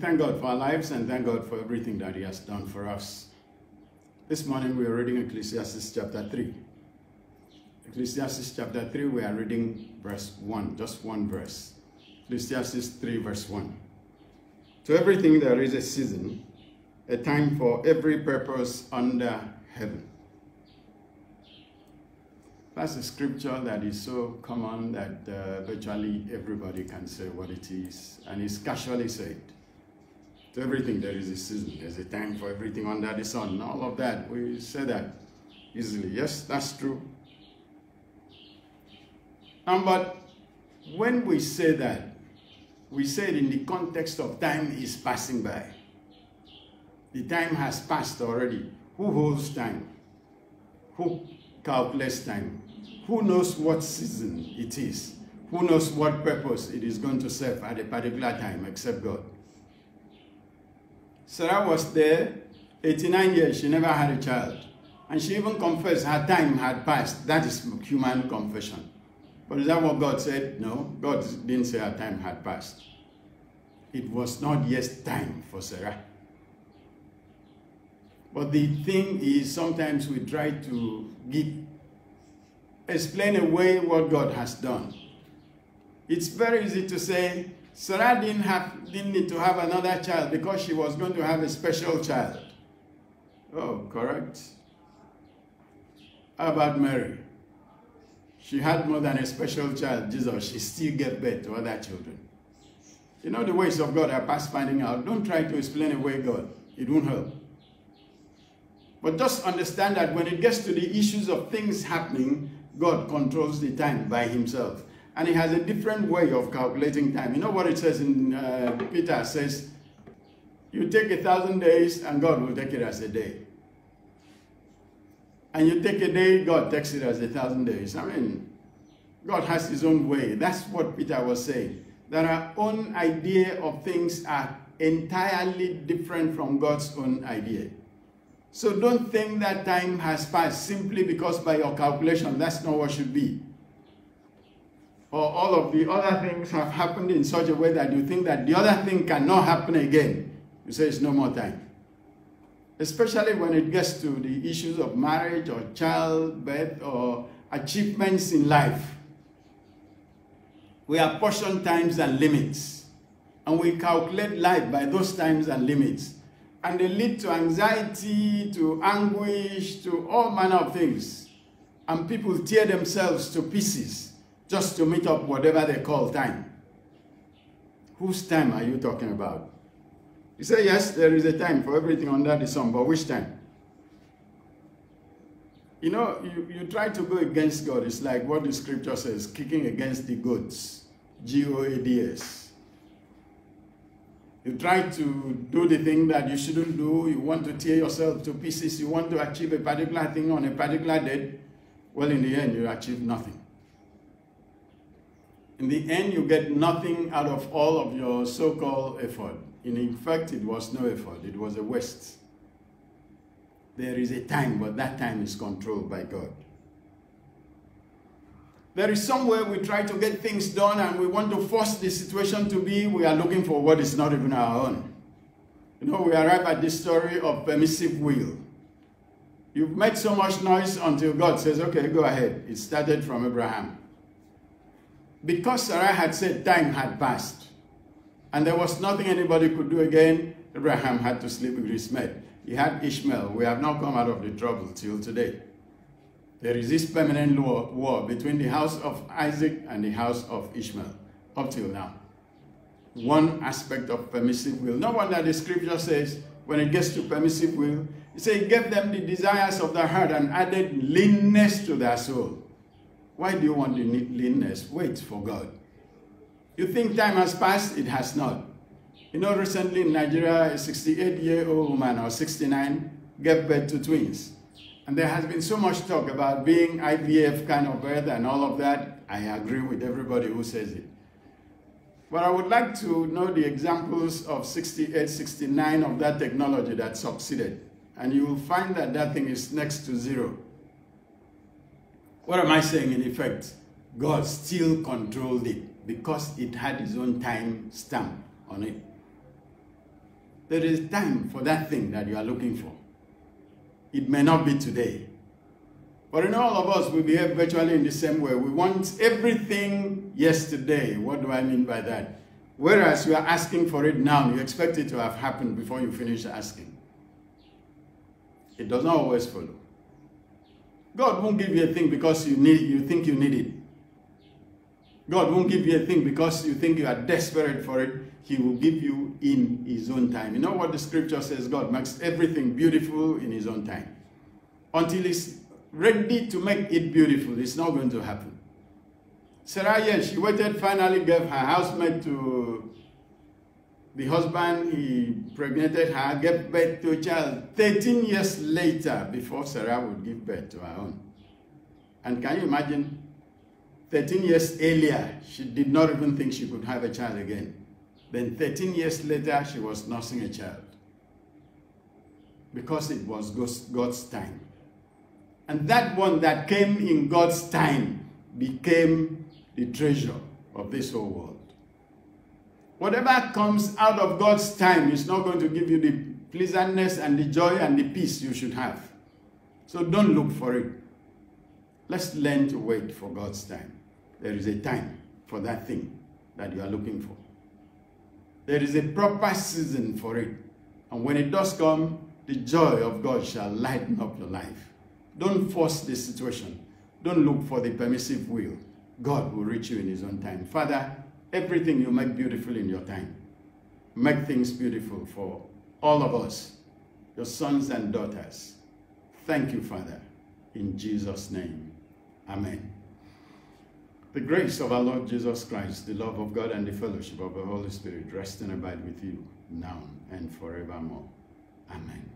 thank God for our lives and thank God for everything that He has done for us. This morning we are reading Ecclesiastes chapter 3. Ecclesiastes chapter 3, we are reading verse 1, just one verse. Ecclesiastes 3, verse 1. To everything there is a season, a time for every purpose under heaven. That's a scripture that is so common that uh, virtually everybody can say what it is, and it's casually said. To everything there is a season, there's a time for everything under the sun. All of that, we say that easily. Yes, that's true. Um, but when we say that, we say it in the context of time is passing by. The time has passed already. Who holds time? Who calculates time? Who knows what season it is? Who knows what purpose it is going to serve at a particular time except God? Sarah was there, 89 years, she never had a child. And she even confessed her time had passed. That is human confession. But is that what God said? No, God didn't say her time had passed. It was not yet time for Sarah. But the thing is, sometimes we try to give, explain away what God has done. It's very easy to say, Sarah didn't, have, didn't need to have another child because she was going to have a special child. Oh, correct. How about Mary? She had more than a special child, Jesus. She still gave birth to other children. You know, the ways of God are past finding out. Don't try to explain away God, it won't help. But just understand that when it gets to the issues of things happening, God controls the time by Himself. And He has a different way of calculating time. You know what it says in uh, Peter says, You take a thousand days, and God will take it as a day and you take a day, God takes it as a thousand days. I mean, God has his own way. That's what Peter was saying. That our own idea of things are entirely different from God's own idea. So don't think that time has passed simply because by your calculation, that's not what should be. Or all of the other things have happened in such a way that you think that the other thing cannot happen again. You say it's no more time especially when it gets to the issues of marriage or childbirth or achievements in life. We apportion times and limits, and we calculate life by those times and limits. And they lead to anxiety, to anguish, to all manner of things. And people tear themselves to pieces just to meet up whatever they call time. Whose time are you talking about? You say, yes, there is a time for everything under the sun, but which time? You know, you, you try to go against God. It's like what the scripture says, kicking against the goats. G-O-A-D-S. You try to do the thing that you shouldn't do. You want to tear yourself to pieces. You want to achieve a particular thing on a particular date. Well, in the end, you achieve nothing. In the end, you get nothing out of all of your so-called effort. In fact, it was no effort. It was a waste. There is a time, but that time is controlled by God. There is somewhere we try to get things done and we want to force the situation to be, we are looking for what is not even our own. You know, we arrive at this story of permissive will. You've made so much noise until God says, okay, go ahead. It started from Abraham. Because Sarah had said time had passed, and there was nothing anybody could do again, Abraham had to sleep with his mate. He had Ishmael. We have not come out of the trouble till today. There is this permanent war, between the house of Isaac and the house of Ishmael up till now. One aspect of permissive will. No wonder the scripture says when it gets to permissive will, it says he gave them the desires of their heart and added leanness to their soul. Why do you want the leanness? Wait for God. You think time has passed? It has not. You know, recently in Nigeria, a 68-year-old woman, or 69, gave birth to twins. And there has been so much talk about being IVF kind of birth and all of that. I agree with everybody who says it. But I would like to know the examples of 68, 69 of that technology that succeeded. And you will find that that thing is next to zero. What am I saying in effect? God still controlled it because it had its own time stamp on it. There is time for that thing that you are looking for. It may not be today. But in all of us, we behave virtually in the same way. We want everything yesterday. What do I mean by that? Whereas you are asking for it now, you expect it to have happened before you finish asking. It does not always follow. God won't give you a thing because you need you think you need it. God won't give you a thing because you think you are desperate for it. He will give you in his own time. You know what the scripture says? God makes everything beautiful in his own time. Until he's ready to make it beautiful, it's not going to happen. Sarah, yes, she waited, finally gave her housemate to the husband. He impregnated her, gave birth to a child 13 years later before Sarah would give birth to her own. And can you imagine 13 years earlier, she did not even think she could have a child again. Then 13 years later, she was nursing a child. Because it was God's- time. And that one that came in God's time became the treasure of this whole world. Whatever comes out of God's time is not going to give you the pleasantness and the joy and the peace you should have. So don't look for it. Let's learn to wait for God's time. There is a time for that thing that you are looking for. There is a proper season for it. And when it does come, the joy of God shall lighten up your life. Don't force the situation. Don't look for the permissive will. God will reach you in His own time. Father, everything you make beautiful in your time, make things beautiful for all of us, your sons and daughters. Thank you, Father. In Jesus' name, Amen. The grace of our Lord Jesus Christ, the love of God, and the fellowship of the Holy Spirit rest and abide with you now and forevermore. Amen.